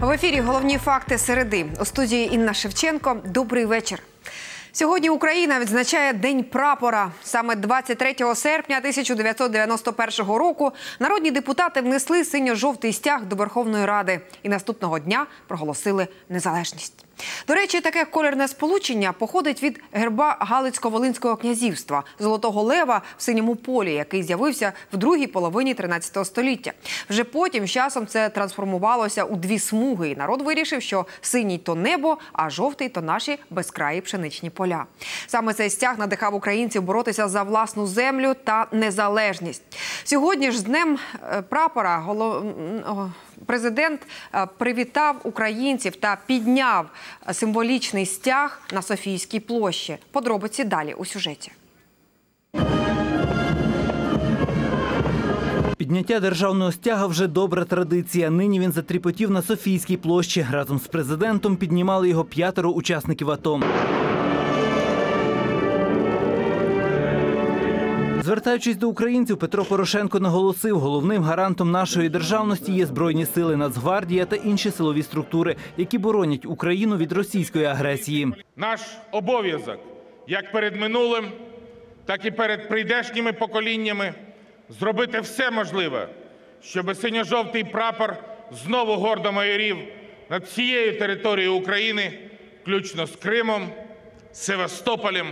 В ефірі головні факти середи у студії Інна Шевченко. Добрий вечір. Сьогодні Україна відзначає День прапора. Саме 23 серпня 1991 року народні депутати внесли синьо-жовтий стяг до Верховної Ради і наступного дня проголосили незалежність. До речі, таке колірне сполучення походить від герба Галицько-Волинського князівства Золотого Лева в синьому полі, який з'явився в другій половині 13 століття. Вже потім з часом це трансформувалося у дві смуги, і народ вирішив, що синій то небо, а жовтий то наші безкраї пшеничні поля. Саме цей стяг надихав українців боротися за власну землю та незалежність. Сьогодні ж з днем е, прапора голов... президент е, привітав українців та підняв символічний стяг на Софійській площі. Подробиці далі у сюжеті. Підняття державного стяга вже добра традиція. Нині він затріпотів на Софійській площі. Разом з президентом піднімали його п'ятеро учасників АТО. Звертаючись до українців, Петро Порошенко наголосив, головним гарантом нашої державності є Збройні сили, Нацгвардія та інші силові структури, які боронять Україну від російської агресії. Наш обов'язок як перед минулим, так і перед прийдешніми поколіннями зробити все можливе, щоб синьо-жовтий прапор знову гордо майорів над всією територією України, включно з Кримом, Севастополем,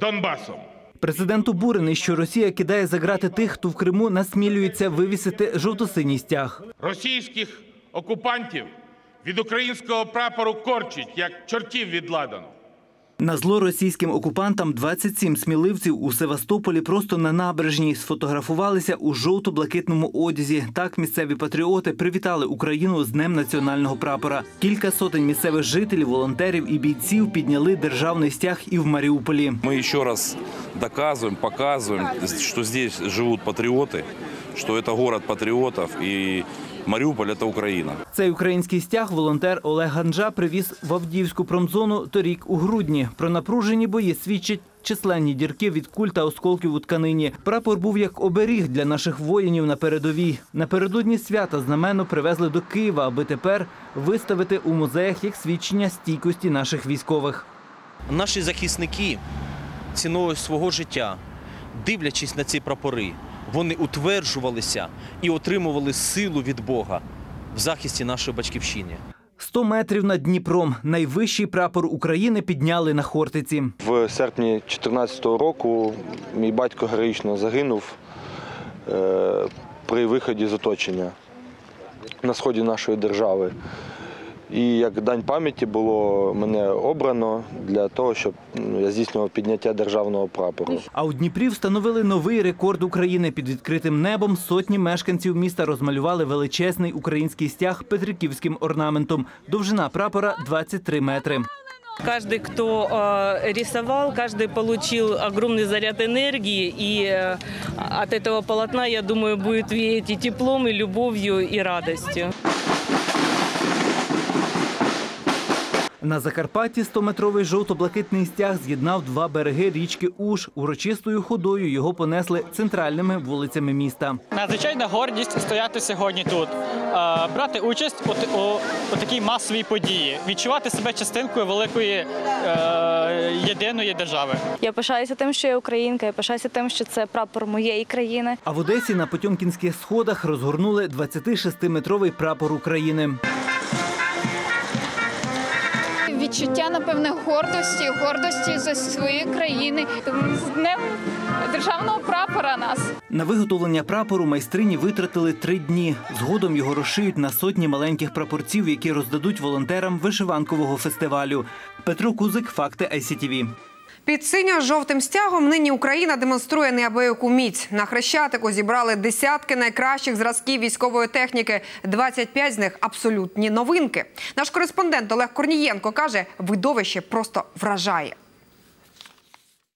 Донбасом. Президент обурений, що Росія кидає за грати тих, хто в Криму насмілюється вивісити жовто-синій стяг. Російських окупантів від українського прапору корчить, як чортів від ладану. На зло російським окупантам 27 сміливців у Севастополі просто на набережній сфотографувалися у жовто-блакитному одязі. Так місцеві патріоти привітали Україну з Днем національного прапора. Кілька сотень місцевих жителів, волонтерів і бійців підняли державний стяг і в Маріуполі. Мы еще раз доказываем, показываем, что здесь живут патриоты, что это город патриотов и Мариуполь – это Украина. Цей український стяг волонтер Олег Ганджа привіз в Авдіївську промзону торік у грудні. Про напружені бої свідчать численні дірки від куль та осколків у тканині. Прапор був як оберіг для наших воїнів на передовій. Напередодні свята знамено привезли до Києва, аби тепер виставити у музеях як свідчення стійкості наших військових. Наші захисники ціною свого життя, дивлячись на ці прапори, вони утверджувалися і отримували силу від Бога в захисті нашої батьківщини. 100 метрів над Дніпром найвищий прапор України підняли на Хортиці. В серпні 2014 року мій батько героїчно загинув е, при виході з оточення на сході нашої держави. І як дань пам'яті було мене обрано для того, щоб ну, я здійснював підняття державного прапору. А у Дніпрі встановили новий рекорд України. Під відкритим небом сотні мешканців міста розмалювали величезний український стяг петриківським орнаментом. Довжина прапора 23 метри. Каждый, кто э, рисовал, каждый получил огромный заряд энергии, и э, от этого полотна, я думаю, будет веять и теплом, и любовью, и радостью. На Закарпатті 100-метровий жовто-блакитний стяг з'єднав два береги річки Уж. Урочистою ходою його понесли центральними вулицями міста. Надзвичайна гордість стояти сьогодні тут, брати участь у, у, у такій масовій події, відчувати себе частинкою великої е, єдиної держави. Я пишаюся тим, що я українка, я пишаюся тим, що це прапор моєї країни. А в Одесі на Потьомкінських сходах розгорнули 26-метровий прапор України. Відчуття, напевне, гордості, гордості за свої країни. З днем державного прапора нас. На виготовлення прапору майстрині витратили три дні. Згодом його розшиють на сотні маленьких прапорців, які роздадуть волонтерам вишиванкового фестивалю. Петро Кузик, факти ICTV. Під синьо-жовтим стягом нині Україна демонструє неабияку міць. На Хрещатику зібрали десятки найкращих зразків військової техніки. 25 з них абсолютні новинки. Наш кореспондент Олег Корнієнко каже, видовище просто вражає.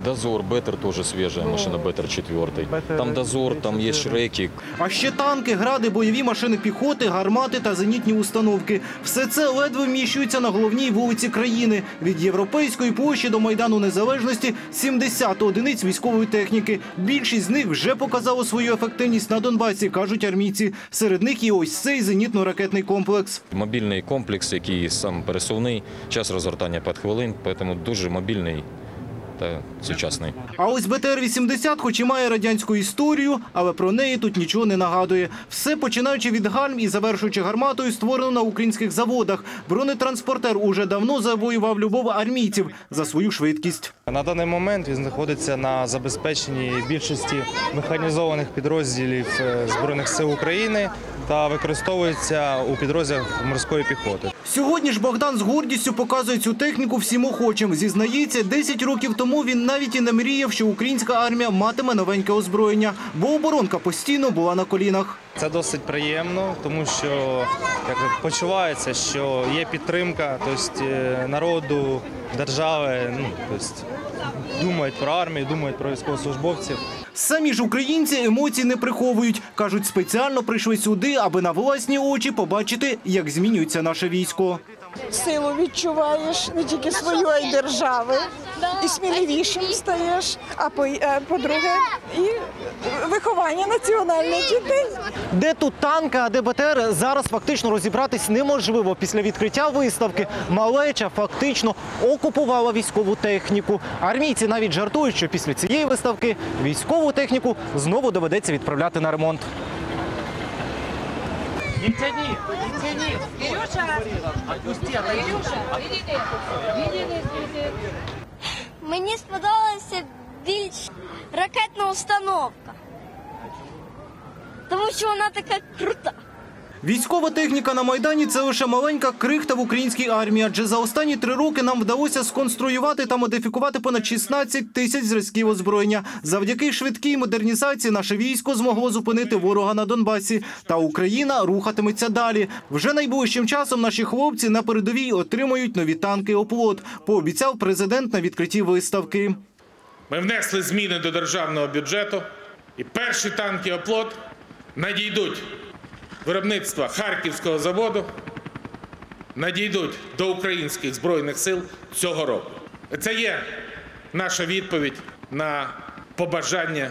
Дозор, Беттер тоже свежая машина, Беттер 4. Там дозор, там есть шреки. А ще танки, гради, бойові машини піхоти, гармати та зенітні установки. Все це ледве вміщується на головній вулиці країни. Від Європейської площі до Майдану Незалежності 70 одиниць військової техніки. Більшість з них вже показало свою ефективність на Донбасі, кажуть армійці. Серед них і ось цей зенітно-ракетний комплекс. Мобільний комплекс, який сам пересувний, час розгортання 5 хвилин, тому дуже мобільний та сучасний. А ось БТР-80 хоч і має радянську історію, але про неї тут нічого не нагадує. Все починаючи від гальм і завершуючи гарматою, створено на українських заводах. Бронетранспортер уже давно завоював любов армійців за свою швидкість. На даний момент він знаходиться на забезпеченні більшості механізованих підрозділів е, Збройних сил України та використовується у підрозділах морської піхоти. Сьогодні ж Богдан з гордістю показує цю техніку всім охочим. Зізнається, 10 років тому він навіть і не мріяв, що українська армія матиме новеньке озброєння, бо оборонка постійно була на колінах. Це досить приємно, тому що як почувається, що є підтримка тобто, е, народу, держави. Ну, тобто, думають про армію, думають про військовослужбовців. Самі ж українці емоцій не приховують. Кажуть, спеціально прийшли сюди, аби на власні очі побачити, як змінюється наше військо. Силу відчуваєш не тільки свою, а й держави. І сміливішим стаєш. А е, по-друге, і виховання національних дітей. Де тут танки, а де БТР, зараз фактично розібратись неможливо. Після відкриття виставки малеча фактично окупувала військову техніку. Армійці навіть жартують, що після цієї виставки військову техніку знову доведеться відправляти на ремонт. Мені сподобалася більш ракетна установка. Тому що вона така крута. Військова техніка на майдані це лише маленька крихта в українській армії. Адже за останні три роки нам вдалося сконструювати та модифікувати понад 16 тисяч зразків озброєння. Завдяки швидкій модернізації наше військо змогло зупинити ворога на Донбасі. Та Україна рухатиметься далі. Вже найближчим часом наші хлопці на передовій отримають нові танки оплот. Пообіцяв президент на відкритті виставки. Ми внесли зміни до державного бюджету, і перші танки оплот надійдуть виробництва Харківського заводу, надійдуть до українських збройних сил цього року. Це є наша відповідь на побажання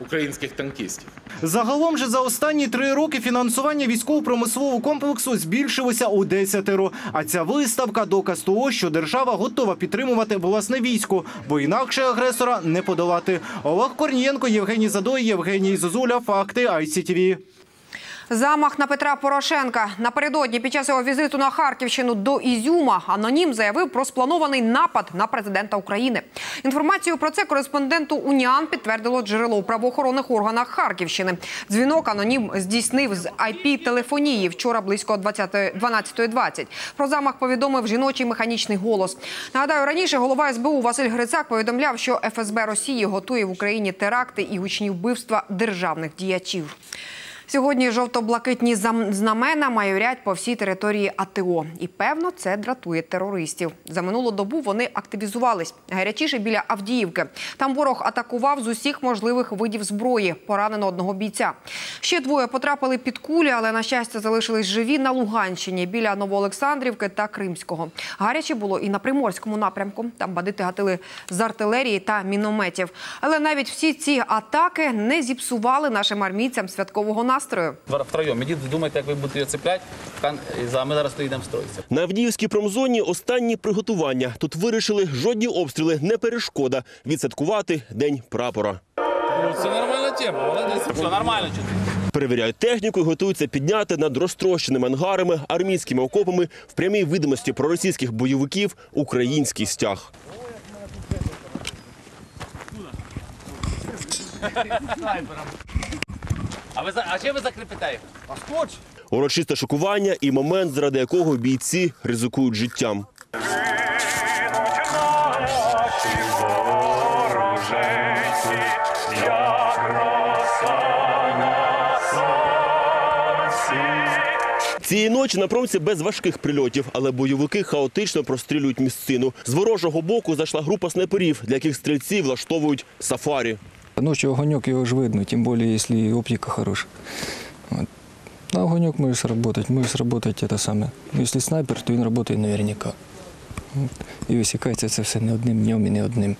українських танкістів. Загалом же за останні три роки фінансування військово-промислового комплексу збільшилося у десятеро. А ця виставка доказ того, що держава готова підтримувати власне військо, бо інакше агресора не подолати. Олег Корнієнко, Євгеній Задой, Євгеній Зозуля. Факти ICTV. Замах на Петра Порошенка напередодні під час його візиту на Харківщину до Ізюма анонім заявив про спланований напад на президента України. Інформацію про це кореспонденту Уніан підтвердило джерело у правоохоронних органах Харківщини. Дзвінок анонім здійснив з IP-телефонії вчора близько 20 12.20. Про замах повідомив жіночий механічний голос. Нагадаю, раніше голова СБУ Василь Грицак повідомляв, що ФСБ Росії готує в Україні теракти і гучні вбивства державних діячів. Сьогодні жовто-блакитні знамена майорять по всій території АТО. І певно, це дратує терористів. За минулу добу вони активізувались. Гарячіше біля Авдіївки. Там ворог атакував з усіх можливих видів зброї. Поранено одного бійця. Ще двоє потрапили під кулі, але на щастя залишились живі на Луганщині біля Новоолександрівки та Кримського. Гаряче було і на приморському напрямку. Там бандити гатили з артилерії та мінометів. Але навіть всі ці атаки не зіпсували нашим армійцям святкового настрою. Втроєм. Ідіть, думайте, як ви будете його цепляти, а ми зараз йдемо строїтися. На Авдіївській промзоні останні приготування. Тут вирішили, жодні обстріли не перешкода відсвяткувати День прапора. Це нормальна тема, молодець. Все нормально. Перевіряють техніку і готуються підняти над розтрощеними ангарами, армійськими окопами в прямій видимості проросійських бойовиків український стяг. А ви за- а чим ви закріпите їх? А скотч. Урочисте шокування і момент, заради якого бійці ризикують життям. Цієї ночі на промці без важких прильотів, але бойовики хаотично прострілюють місцину. З ворожого боку зайшла група снайперів, для яких стрільці влаштовують сафарі. Ночью огонек его же видно, тем более, если оптика хорошая. Вот. На огонек можешь сработать, можешь сработать это самое. Ну, Если снайпер, то він работает наверняка. Вот. І висікається це все не одним днем і не одним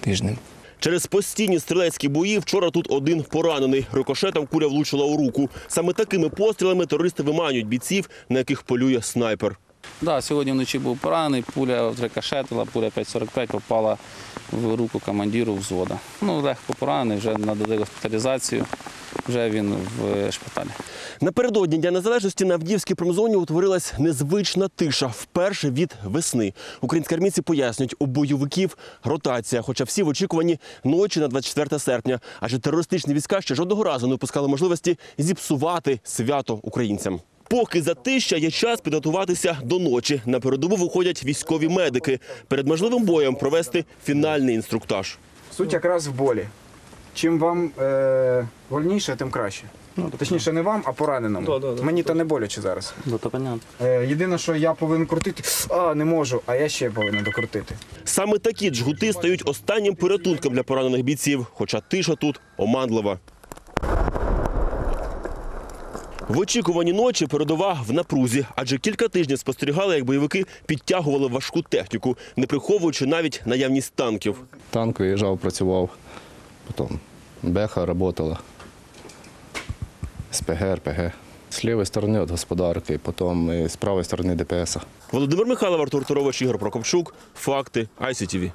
тижнем. Через постійні стрілецькі бої вчора тут один поранений. Рикошетом куля влучила у руку. Саме такими пострілами терористи виманюють бійців, на яких полює снайпер. Да, сьогодні вночі був поранений, пуля рикошетила, пуля 5,45 попала в руку командиру взвода. Ну, легко поранений, вже надали госпіталізацію, вже він в шпиталі. Напередодні Дня Незалежності на Авдіївській промзоні утворилась незвична тиша. Вперше від весни. Українські армійці пояснюють, у бойовиків ротація, хоча всі в очікуванні ночі на 24 серпня. Адже терористичні війська ще жодного разу не впускали можливості зіпсувати свято українцям. Поки затища є час підготуватися до ночі. На передову виходять військові медики. Перед можливим боєм провести фінальний інструктаж. Суть якраз в болі. Чим вам е, вольніше, тим краще. Точніше, не вам, а пораненому. Мені то не боляче зараз. Ну, то понятно. Е, єдине, що я повинен крутити, а не можу, а я ще повинен докрутити. Саме такі джгути стають останнім порятунком для поранених бійців, хоча тиша тут оманлива. В очікуванні ночі передова в напрузі, адже кілька тижнів спостерігали, як бойовики підтягували важку техніку, не приховуючи навіть наявність танків. Танк виїжджав, працював, потім беха працювала, СПГ, РПГ. З лівої сторони від господарки, потім з правої сторони ДПС. Володимир Михайлов, Артур Турович, Ігор Прокопчук. Факти ICTV.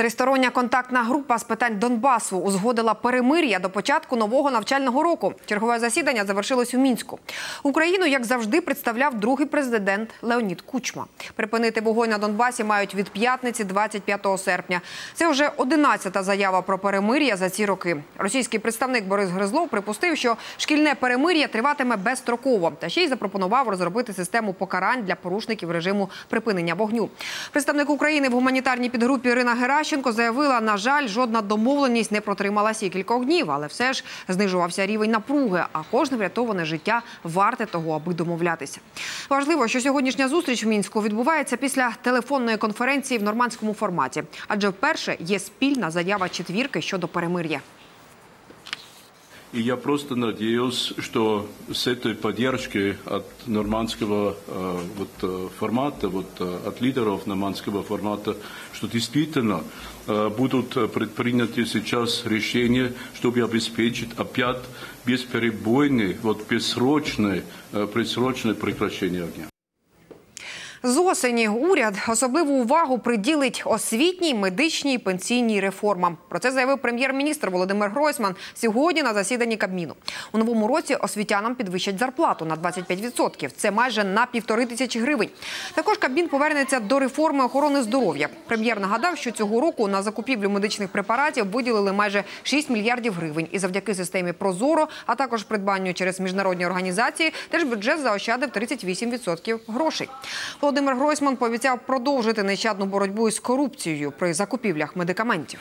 Тристороння контактна група з питань Донбасу узгодила перемир'я до початку нового навчального року. Чергове засідання завершилось у мінську. Україну, як завжди, представляв другий президент Леонід Кучма. Припинити вогонь на Донбасі мають від п'ятниці, 25 серпня. Це вже 11-та заява про перемир'я за ці роки. Російський представник Борис Гризлов припустив, що шкільне перемир'я триватиме безстроково, та ще й запропонував розробити систему покарань для порушників режиму припинення вогню. Представник України в гуманітарній підгрупі Ірина Геращенко заявила, на жаль, жодна домовленість не протрималася і кількох днів, але все ж знижувався рівень напруги. А кожне врятоване життя варте того, аби домовлятися. Важливо, що сьогоднішня зустріч в мінську відбувається після телефонної конференції в нормандському форматі, адже вперше є спільна заява четвірки щодо перемир'я. И я просто надеюсь, что с этой поддержки от нормандского э, вот, э, формата, вот, э, от лидеров нормандского формата, что действительно будут предприняты сейчас решения, чтобы обеспечить опять бесперебойное, вот, бессрочное, бессрочное прекращение огня. З осені уряд особливу увагу приділить освітній, медичній пенсійній реформам. Про це заявив прем'єр-міністр Володимир Гройсман сьогодні на засіданні Кабміну. У новому році освітянам підвищать зарплату на 25%. Це майже на півтори тисячі гривень. Також Кабмін повернеться до реформи охорони здоров'я. Прем'єр нагадав, що цього року на закупівлю медичних препаратів виділили майже 6 мільярдів гривень. І завдяки системі Прозоро, а також придбанню через міжнародні організації, теж бюджет заощадив 38% грошей. Володимир Гройсман пообіцяв продовжити нещадну боротьбу із корупцією при закупівлях медикаментів.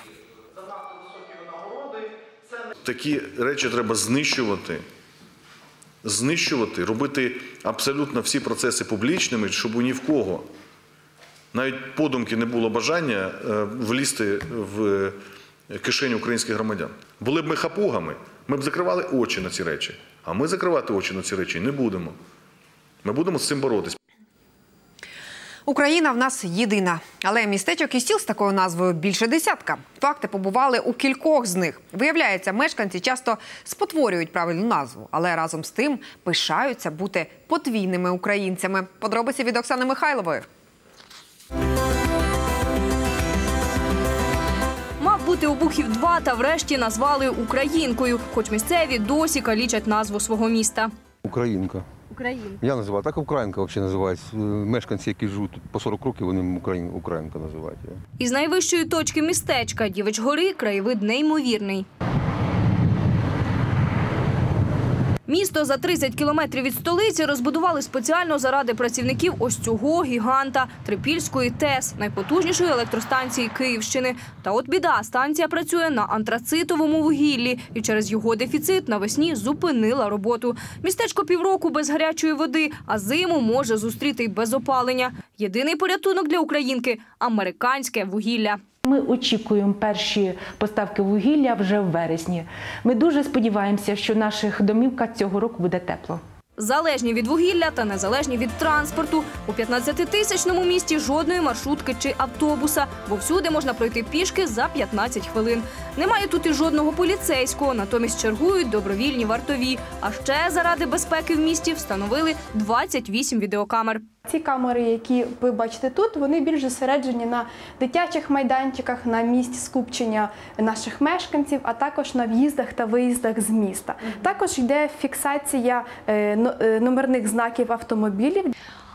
Такі речі треба знищувати. Знищувати, робити абсолютно всі процеси публічними, щоб у ні в кого навіть подумки не було бажання е, влізти в кишені українських громадян. Були б ми хапугами, ми б закривали очі на ці речі. А ми закривати очі на ці речі не будемо. Ми будемо з цим боротись. Україна в нас єдина, але містечок і стіл з такою назвою більше десятка. Факти побували у кількох з них. Виявляється, мешканці часто спотворюють правильну назву, але разом з тим пишаються бути подвійними українцями. Подробиці від Оксани Михайлової. Мав бути обухів два, та врешті назвали українкою, хоч місцеві досі калічать назву свого міста. Українка. Українка. Я називаю так Українка взагалі називають. Е, Мешканці, які живуть тут по 40 років, вони Україн, Українка називають. Із найвищої точки містечка Дівич гори краєвид неймовірний. Місто за 30 кілометрів від столиці розбудували спеціально заради працівників ось цього гіганта Трипільської ТЕС, найпотужнішої електростанції Київщини. Та от біда, станція працює на антрацитовому вугіллі і через його дефіцит навесні зупинила роботу. Містечко півроку без гарячої води, а зиму може зустріти й без опалення. Єдиний порятунок для українки американське вугілля. Ми очікуємо перші поставки вугілля вже в вересні. Ми дуже сподіваємося, що в наших домівках цього року буде тепло. Залежні від вугілля та незалежні від транспорту. У 15-тисячному місті жодної маршрутки чи автобуса, бо всюди можна пройти пішки за 15 хвилин. Немає тут і жодного поліцейського, натомість чергують добровільні вартові. А ще заради безпеки в місті встановили 28 відеокамер. Ці камери, які ви бачите тут, вони більш зосереджені на дитячих майданчиках, на місці скупчення наших мешканців, а також на в'їздах та виїздах з міста. Також йде фіксація е, е, номерних знаків автомобілів.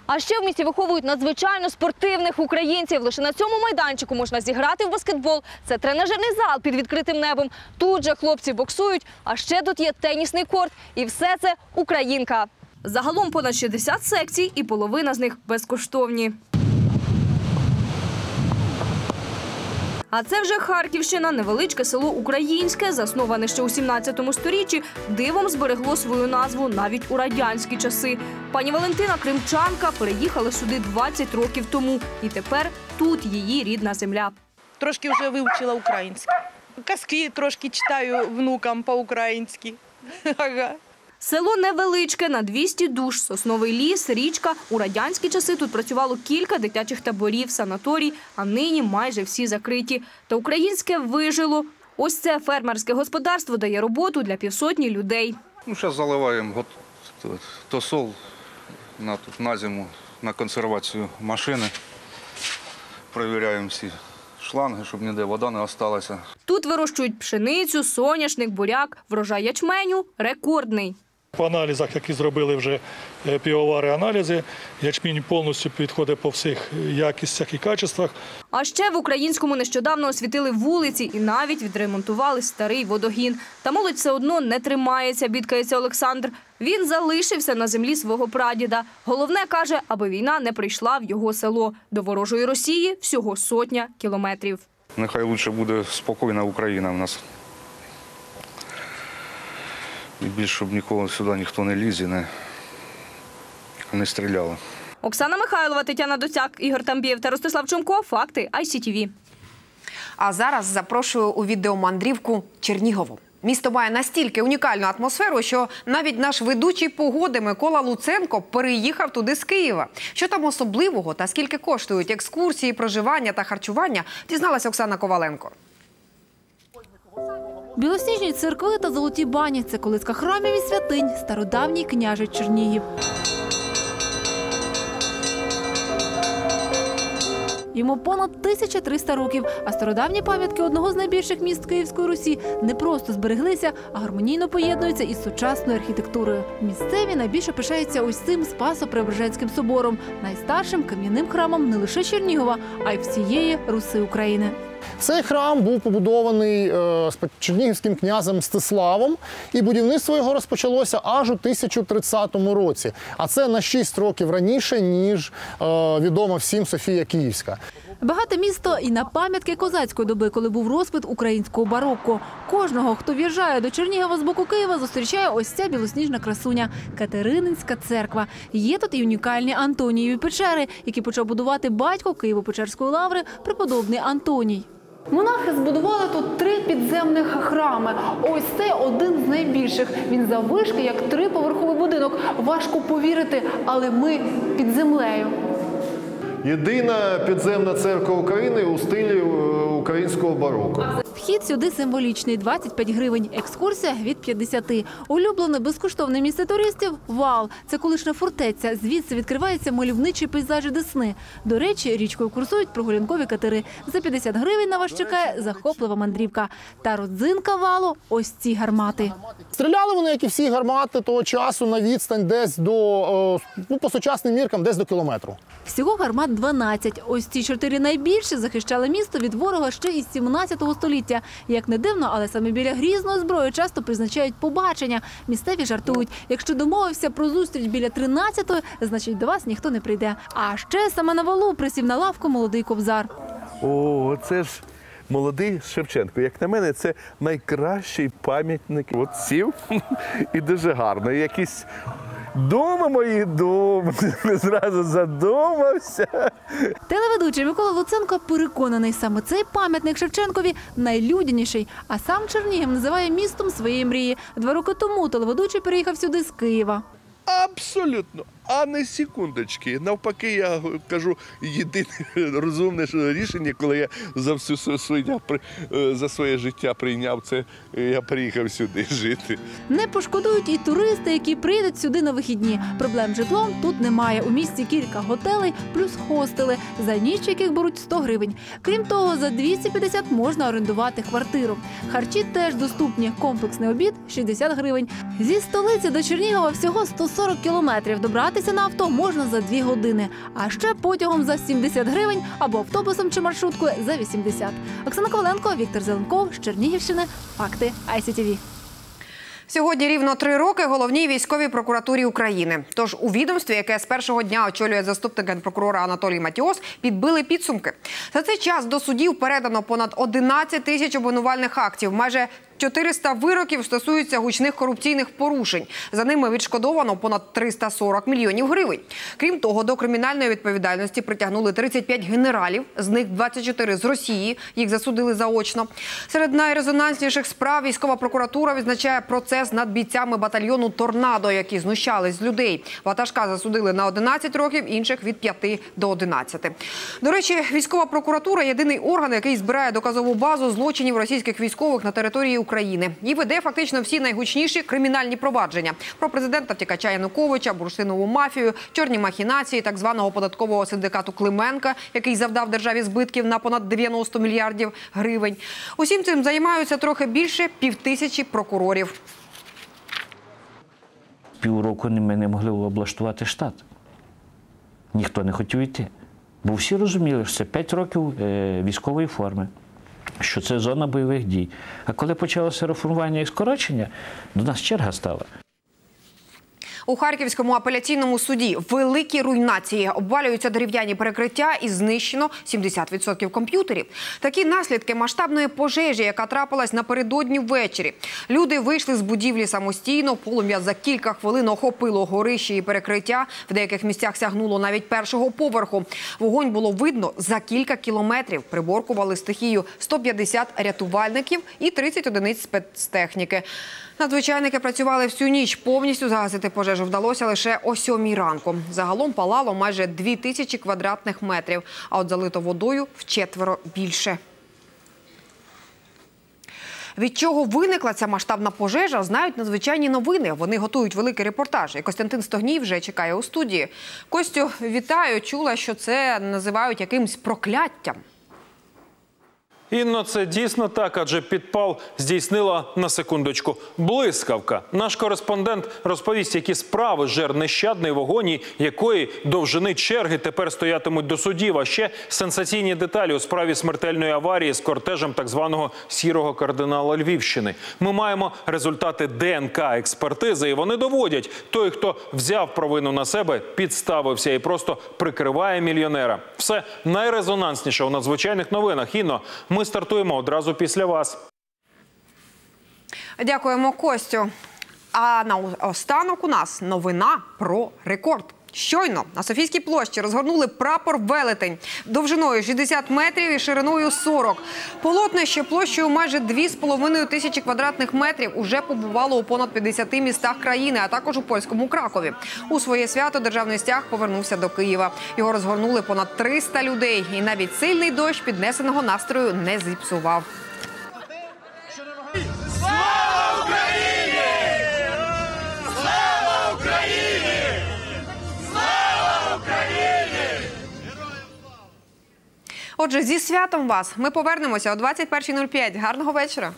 А ще в місті виховують надзвичайно спортивних українців. Лише на цьому майданчику можна зіграти в баскетбол. Це тренажерний зал під відкритим небом. Тут же хлопці боксують, а ще тут є тенісний корт. І все це українка. Загалом понад 60 секцій, і половина з них безкоштовні. А це вже Харківщина, невеличке село Українське, засноване ще у 17 сторіччі, дивом зберегло свою назву навіть у радянські часи. Пані Валентина Кримчанка переїхала сюди 20 років тому, і тепер тут її рідна земля. Трошки вже вивчила українську. Казки трошки читаю внукам по-українськи. Село невеличке, на 200 душ, сосновий ліс, річка. У радянські часи тут працювало кілька дитячих таборів, санаторій, а нині майже всі закриті. Та українське вижило. Ось це фермерське господарство дає роботу для півсотні людей. Ну, зараз заливаємо тосол на, тут, на зиму на консервацію машини. Перевіряємо всі шланги, щоб ніде вода не залишилася. Тут вирощують пшеницю, соняшник, буряк. Врожай ячменю рекордний. По аналізах, які зробили вже е, півовари аналізи, ячмінь повністю підходить по всіх якістях і качествах. А ще в українському нещодавно освітили вулиці і навіть відремонтували старий водогін. Та молодь все одно не тримається, бідкається Олександр. Він залишився на землі свого прадіда. Головне каже, аби війна не прийшла в його село. До ворожої Росії всього сотня кілометрів. Нехай лучше буде спокійна Україна в нас. І більше, щоб ніколи сюди ніхто не ліз і не, не стріляли. Оксана Михайлова, Тетяна Доцяк, Ігор Тамбєв та Ростислав Чумко. Факти ICTV. А зараз запрошую у відеомандрівку Чернігову. Місто має настільки унікальну атмосферу, що навіть наш ведучий погоди Микола Луценко переїхав туди з Києва. Що там особливого та скільки коштують екскурсії, проживання та харчування, дізналася Оксана Коваленко. Білосніжні церкви та золоті бані це колиска храмів і святинь, стародавній княжий Чернігів. Йому понад 1300 років, а стародавні пам'ятки одного з найбільших міст Київської Русі не просто збереглися, а гармонійно поєднуються із сучасною архітектурою. Місцеві найбільше пишаються ось цим Спасо-Преображенським собором, найстаршим кам'яним храмом не лише Чернігова, а й всієї Руси України. Цей храм був побудований е, спо- чернігівським князем Мстиславом, і будівництво його розпочалося аж у 1030 році. А це на 6 років раніше, ніж е, відома всім Софія Київська. Багате місто і на пам'ятки козацької доби, коли був розквіт українського барокко. Кожного, хто в'їжджає до Чернігова з боку Києва, зустрічає ось ця білосніжна красуня Катерининська церква. Є тут і унікальні Антонієві печери, які почав будувати батько Києво-Печерської лаври, преподобний Антоній. Монахи збудували тут три підземних храми. Ось це один з найбільших. Він завишки, як триповерховий будинок. Важко повірити, але ми під землею. Єдина підземна церква України у стилі е, українського бароко. Вхід сюди символічний 25 гривень. Екскурсія від 50. Улюблене безкоштовне місце туристів вал. Це колишня фортеця. Звідси відкривається мальовничий пейзажі Десни. До речі, річкою курсують прогулянкові катери. За 50 гривень на вас чекає захоплива мандрівка. Та родзинка валу ось ці гармати. Стріляли вони, як і всі гармати того часу, на відстань десь до е, ну, по сучасним міркам, десь до кілометру. Всього гармат 12. Ось ці чотири найбільші захищали місто від ворога ще із 17 століття. Як не дивно, але саме біля грізної зброї часто призначають побачення. Місцеві жартують. Якщо домовився про зустріч біля 13-ї, значить до вас ніхто не прийде. А ще саме на валу присів на лавку молодий кобзар. О, це ж молодий Шевченко. Як на мене, це найкращий пам'ятник. От сів і дуже гарно. Якісь дома мої дома. Зразу задумався. Телеведучий Микола Луценко переконаний, саме цей пам'ятник Шевченкові найлюдяніший. А сам Чернігів називає містом своєї мрії. Два роки тому телеведучий переїхав сюди з Києва. Абсолютно. А не секундочки. Навпаки, я кажу, єдине розумне рішення, коли я за всю своє, за своє життя прийняв це, я приїхав сюди жити. Не пошкодують і туристи, які прийдуть сюди на вихідні. Проблем з житлом тут немає. У місті кілька готелей плюс хостели, за ніч яких беруть 100 гривень. Крім того, за 250 можна орендувати квартиру. Харчі теж доступні. Комплексний обід 60 гривень. Зі столиці до Чернігова всього 140 кілометрів. Добратися на авто можна за 2 години. А ще потягом за 70 гривень або автобусом чи маршруткою за 80. Оксана Коваленко, Віктор Зеленков Чернігівщини. Факти ICTV. Сьогодні рівно три роки головній військовій прокуратурі України. Тож у відомстві, яке з першого дня очолює заступник генпрокурора Анатолій Матіос, підбили підсумки. За цей час до судів передано понад 11 тисяч обвинувальних актів. Майже 400 вироків стосуються гучних корупційних порушень. За ними відшкодовано понад 340 мільйонів гривень. Крім того, до кримінальної відповідальності притягнули 35 генералів, з них 24 з Росії. Їх засудили заочно. Серед найрезонансніших справ військова прокуратура відзначає процес над бійцями батальйону Торнадо, які знущались з людей. Ватажка засудили на 11 років, інших від 5 до 11. До речі, військова прокуратура єдиний орган, який збирає доказову базу злочинів російських військових на території України і веде фактично всі найгучніші кримінальні провадження про президента втікача Януковича, бурштинову мафію, чорні махінації, так званого податкового синдикату Клименка, який завдав державі збитків на понад 90 мільярдів гривень. Усім цим займаються трохи більше півтисячі прокурорів. Півроку ми не могли облаштувати штат. Ніхто не хотів йти. Бо всі розуміли, що це 5 років е, військової форми що це зона бойових дій. А коли почалося реформування і скорочення, до нас черга стала. У Харківському апеляційному суді великі руйнації обвалюються дерев'яні перекриття і знищено 70% комп'ютерів. Такі наслідки масштабної пожежі, яка трапилась напередодні ввечері. Люди вийшли з будівлі самостійно. Полум'я за кілька хвилин охопило горищі і перекриття. В деяких місцях сягнуло навіть першого поверху. Вогонь було видно за кілька кілометрів. Приборкували стихію 150 рятувальників і 30 одиниць спецтехніки. Надзвичайники працювали всю ніч. Повністю загасити пожежу вдалося лише о сьомій ранку. Загалом палало майже дві тисячі квадратних метрів, а от залито водою вчетверо більше. Від чого виникла ця масштабна пожежа, знають надзвичайні новини. Вони готують великий репортаж. І Костянтин Стогній вже чекає у студії. Костю, вітаю. Чула, що це називають якимсь прокляттям. Інно, це дійсно так, адже підпал здійснила на секундочку блискавка. Наш кореспондент розповість, які справи жер нещадний вогонь, якої довжини черги тепер стоятимуть до судів. А ще сенсаційні деталі у справі смертельної аварії з кортежем так званого сірого кардинала Львівщини. Ми маємо результати ДНК експертизи, і вони доводять, той, хто взяв провину на себе, підставився і просто прикриває мільйонера. Все найрезонансніше у надзвичайних новинах. Інно ми стартуємо одразу після вас. Дякуємо, Костю. А на останок у нас новина про рекорд. Щойно на Софійській площі розгорнули прапор велетень довжиною 60 метрів і шириною 40. Полотнище площею майже 2,5 тисячі квадратних метрів уже побувало у понад 50 містах країни, а також у польському Кракові. У своє свято державний стяг повернувся до Києва. Його розгорнули понад 300 людей, і навіть сильний дощ піднесеного настрою не зіпсував. Отже, зі святом вас ми повернемося о 21.05. Гарного вечора.